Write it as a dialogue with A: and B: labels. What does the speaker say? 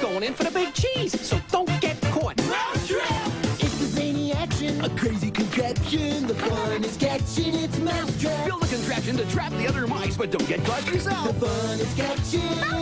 A: going in for the big cheese, so don't get caught.
B: Mousetrap! It's a zany action, a crazy contraption. The fun is catching its mousetrap.
A: Build a contraption to trap the other mice, but don't get caught yourself.
B: The fun is catching.